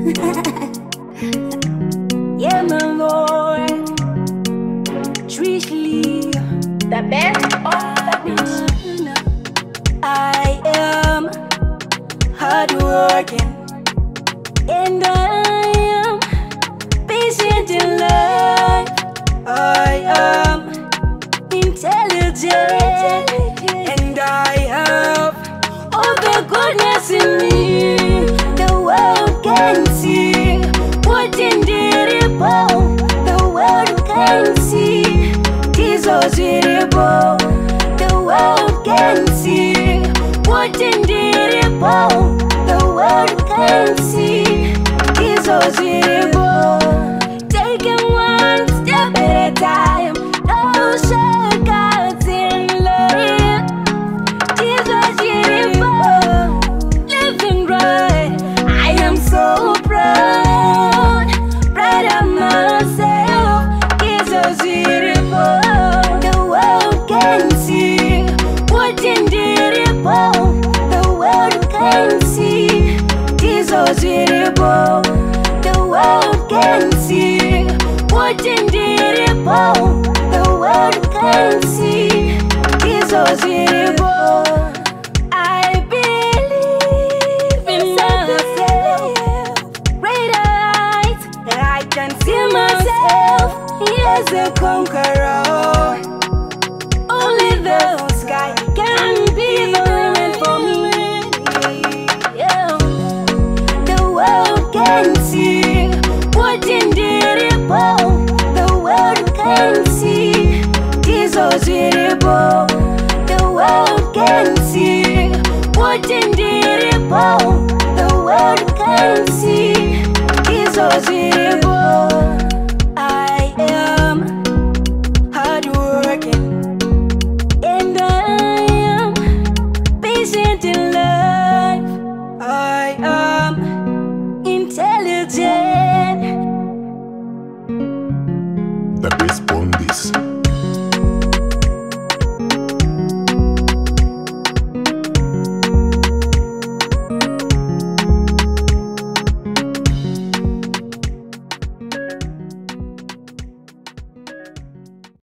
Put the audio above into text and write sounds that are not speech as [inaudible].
[laughs] yeah, my lord. Trishley. The best of the beach. I am hardworking and I am patient in life. Jesus Jesus irebo. The world can see what about the world can see. Jesus irebo. I believe in myself. Greater heights, I can see myself as a conqueror. ndiripo the world can see kuti ndiripo the world can see. Izo zviripo